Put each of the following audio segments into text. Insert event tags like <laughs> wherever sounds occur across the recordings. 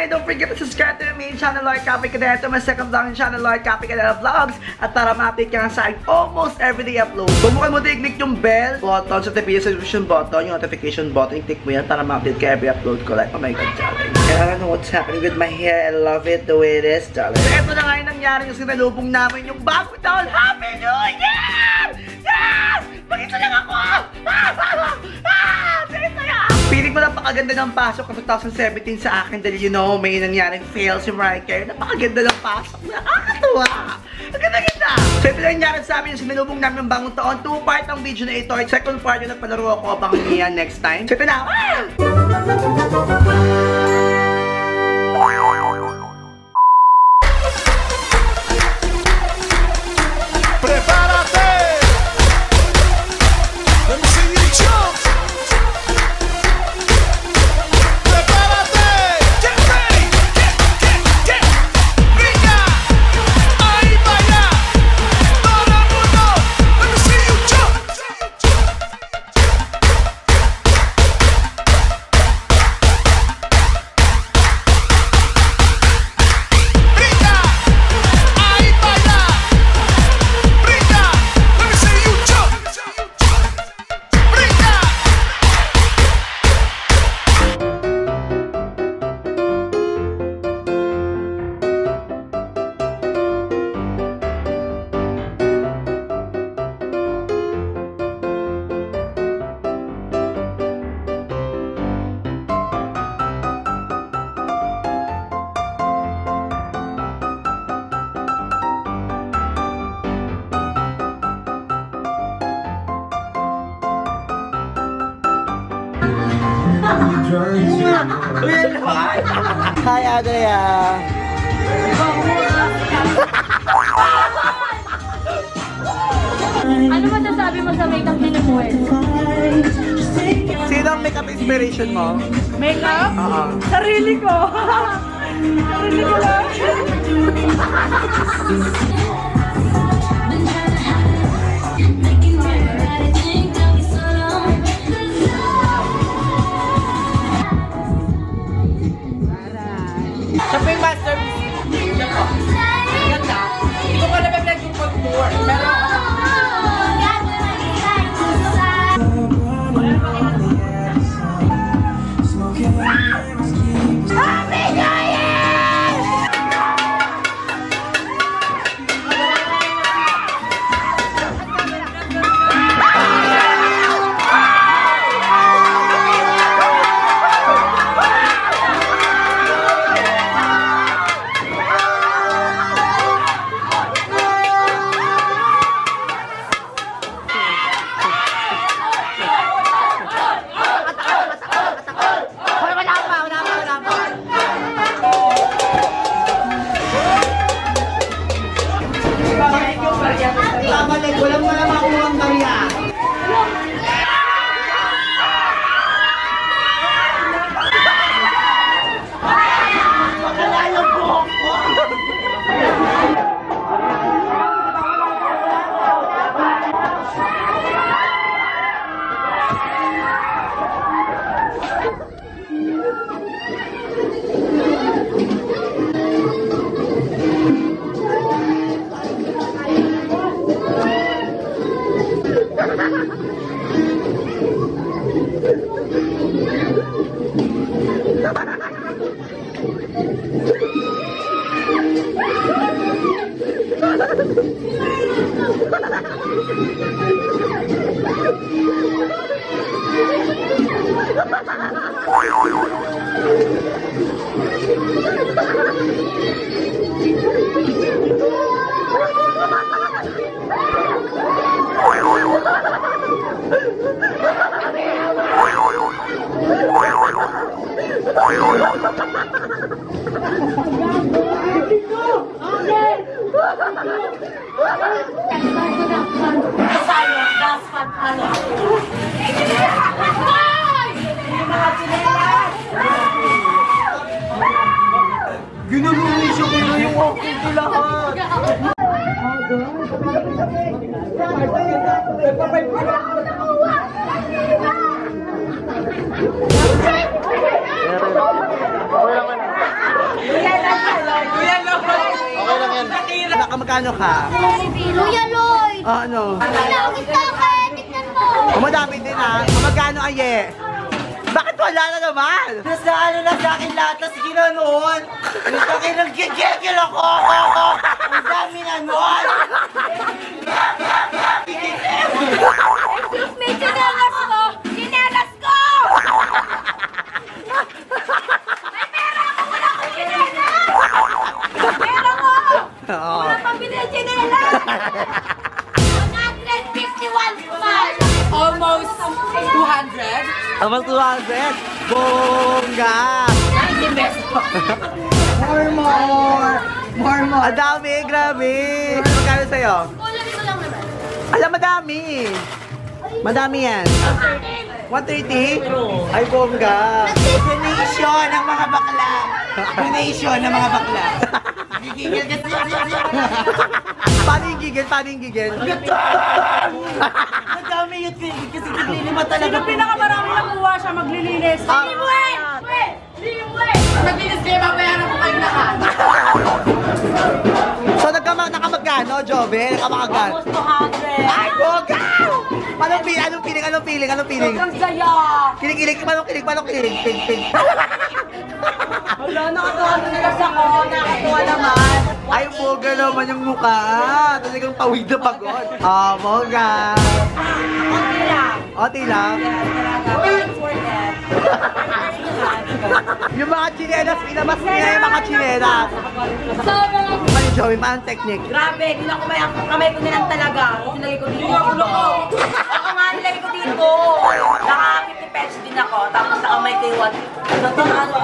Hi! Don't forget to subscribe to the main channel Lord Copy Cadena to my second vlog channel Lord Copy Cadena Vlogs at para ma-update ka sa akin almost everyday upload. Huwag mo mo i-click yung bell button sa TV subscription button, yung notification button, i-click mo yan para ma-update ka every upload ko like, oh my god. And I don't know what's happening with my hair. I love it the way it is, darling. So, ito na nga yung nangyari yung sinalubong namin yung bago taon. Happy New Year! Yes! Mag-isa lang ako! Ah! Napakaganda ng pasok ng 2017 sa akin dahil you know, may nangyaring fail si Mariah Carey. Napakaganda ng pasok. Nakakatuwa! Ang ganda-ganda! So ito lang nangyari sa amin yung sinulubong namin ng bagong taon. Two part ang video na ito. Second part yung nagpalaro ako. Abangan niya next time. So ito na! Ah! Hi, Adria! Ano masasabi mo sa makeup ni Lemuel? Sino ang makeup inspiration mo? Makeup? Oo. Sarili ko! <laughs> Sarili ko lang! Yung masterpiece. Ganda. Hindi ko pa naman yung contour. Pero, Dapat nagwalang-walang ano. Ginagawin siya kayo yung awkward ko lahat. Kuya lang yan. Kuya lang yan. Nakamagkano ka? Kuya Lloyd. Ah, ano? Kuya, kita ka kaya, tignan mo! Oh, madami din ha. Oh, magkano aye? Bakit wala na naman? Nasa ano na sa akin lahat, tapos ginanon. Nasa akin nag-gigil ako. Ang dami na nun. Excuse me, 200. Bongga! 90 pesos. More, more. More, more. Ang dami, grabe. Magkano sa'yo? Kulang ko lang naman. Alam, madami. Madami yan. 130? Ay, bongga. Donation ng mga bakla. Donation ng mga bakla. Gigigil kasi. <laughs> Paano yung gigil? Paano yung gigil? Ang <laughs> dami yun kasi naglilima talaga. Sino pinakamarami nakuha siya maglilinis? Ah. Wait! Wait! Maglinis kayo, babayaran ko kayo lahat. So, nagkama, nakamagkano, Jobe? Nakamakagano? Almost 200. Ay, bongga! Anong feeling? Anong feeling? Anong feeling? Anong feeling? Sobrang saya. Kilig-kilig, paano kilig, paano kilig? Kilig, kilig. <laughs> Wala, nakatuwa na nila sa ko. Nakatuwa naman. Ay, bongga naman yung mukha. Talagang pawid na pagod. Ah, bongga. Okay lang. Oti lang. <laughs> Yung mga chinelas, ilabas niya yung mga chinelas. Sobrang Ano, Joey? Paano technique? Grabe, hindi na kumaya ang kamay ko na lang talaga. Kasi nilagay ko dito. Yung ulo ko. Ako nga nilagay ko dito. Naka 50 pesos din ako. Tapos sa kamay ko yung Ito, ano,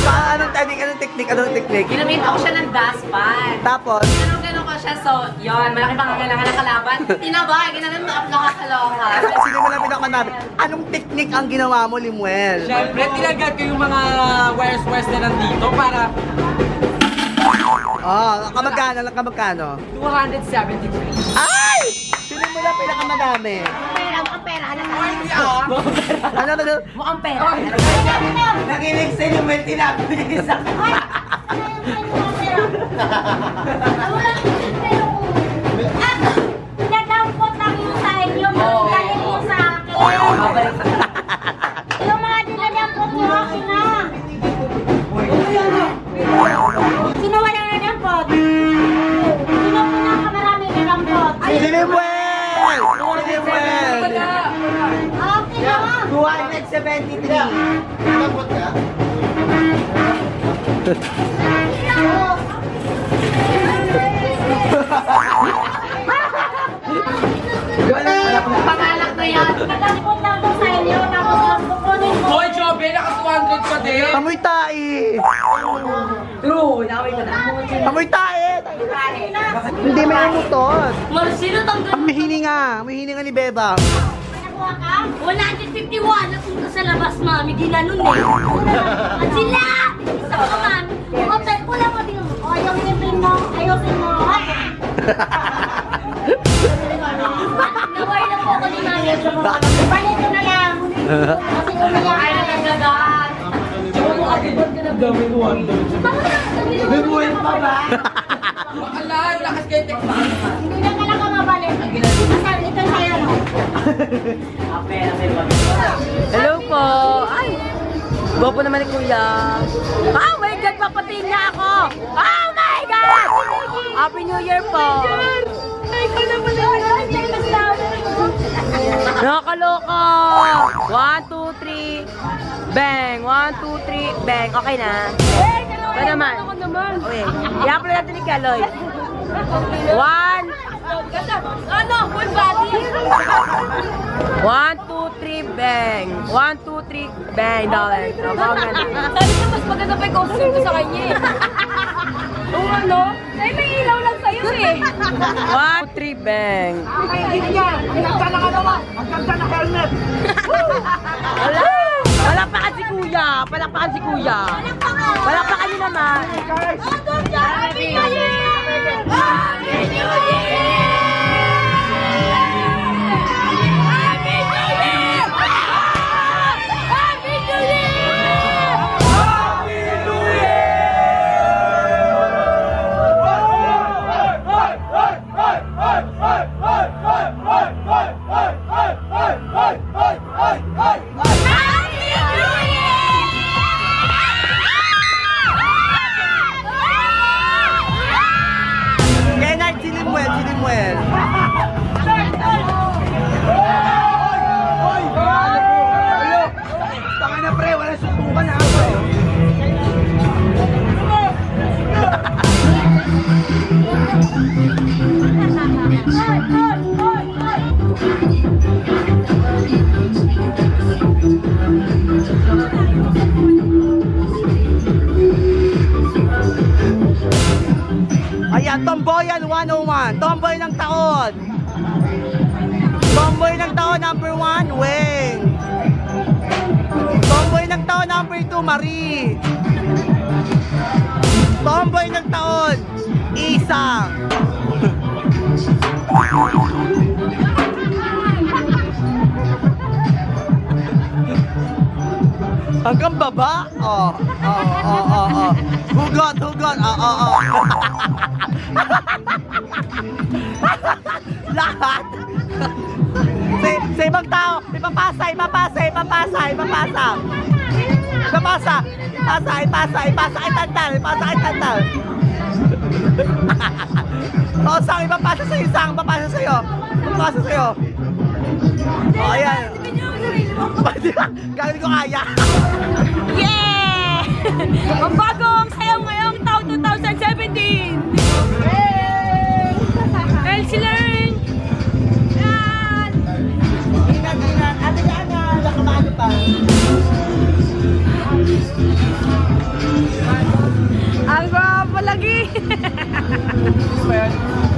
Paano, anong technique? Anong technique? Anong technique? Ginamit ako siya ng dustpan. Tapos, ko siya. So, yun. Malaki pang kailangan ng kalaban. <laughs> Tinabay. Ginanong nakakaloka. sino mo lang pinakamanapit? Anong technique ang ginawa mo, Limuel? Siyempre, tinagad ko yung mga wires-wires na nandito para Oh, kamagkano lang kamagkano? 273. Ay! Sino mo lang pinakamadami? pera, mukhang pera. Alam mo? Ano na Mukhang pera. Nakinig sa inyo, may tinapin sa akin. Pinadampot Pangalak na yan. Pinadampot lang to sa inyo, tapos kukunin ko. Hoy, Jobe, naka 200 pa din. Amoy tae! True. Nakaway ko na. Amoy tae! Hindi may umutot. Sino tanggal May hininga. May hininga ni Beba. Nakuha ka? 151 napunta sa labas, mami. Ginanon eh. At sila! Isa pa man. Hotel ko lang mo din. O, ayaw nipin mo. Ayusin mo. Naway na po ako ni mami. Balik ko na lang. Kasi lang. Ay, nagagagaan. Tsaka mo agad ka na. Dami 200. Bibuhin pa ba? Ala, lakas kayo tekman. Gwapo naman ni Kuya. Oh my God, papatiin niya ako. Oh my God! Happy New Year po. Nakakaloka. One, two, three. Bang. One, two, three. Bang. Okay na. Ito naman. Ako naman. Okay. I-upload natin ni Kaloy. One. Ano? Full body? One, two, three, bang. One, two, three, bang. Dollar. Ganun. Sabi niya, mas maganda pa yung costume ko sa kanya eh. Oo ano? Ay, may ilaw lang sa'yo eh. One, two, three, bang. Wala! Palakpakan si Kuya! Palakpakan si Kuya! Palakpakan niyo naman! Happy New Year! Happy New Year! Tumba na ako eh. Ayan, Tomboyan 101. Tomboy ng taon. Tomboy ng taon number 1 with Marie. Tomboy ng taon, Isang. Hanggang baba? Oh, oh, oh, oh, oh. Hugot, hugot. Oh, oh, oh. <laughs> Lahat. sa, sa ibang tao, ipapasa, ipapasa, ipapasa, ipapasa. Ipapasa. Ipasa, ipasa, ipasa, itantal, ipasa, itantal. <laughs> o, sang, ipapasa sa isang, ipapasa sa'yo. Ipapasa sa'yo. O, ayan. <laughs> Gagawin ko kaya. Yeah! <laughs> Ang Thank.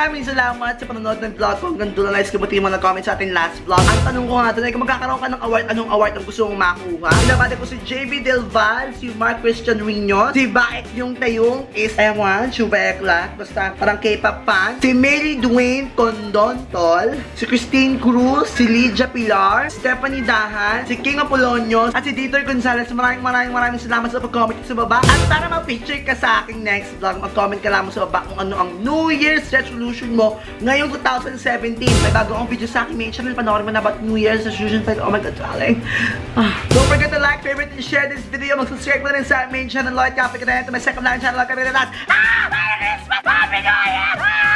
Maraming salamat sa panonood ng vlog ko. Hanggang doon na nice kabuti mo na-comment sa ating last vlog. Ang tanong ko nga doon ay kung magkakaroon ka ng award, anong award ang gusto mong makuha? Pinabati ko si JB Del Val, si Mark Christian Riñon, si Baek yung Tayong is M1, Chuba Eklat, basta parang K-pop fan, si Mary Dwayne Condontol, si Christine Cruz, si Lydia Pilar, Stephanie Dahan, si King Apolonio, at si Dieter Gonzalez. Maraming maraming maraming salamat sa pag-comment sa baba. At para ma-feature ka sa aking next vlog, mag-comment ka lamang sa baba kung ano ang New Year's resolution mo ngayong 2017. May bago akong video sa aking main channel. Panoorin mo na about New Year's resolution. Like, oh my God, darling. Ah, don't forget to like, favorite, and share this video. Mag-subscribe mo rin sa main channel, Lloyd Cafe ka rin. To my second line channel, Lloyd Cafe rin. Ah! Merry Christmas! Happy New Year! Ah!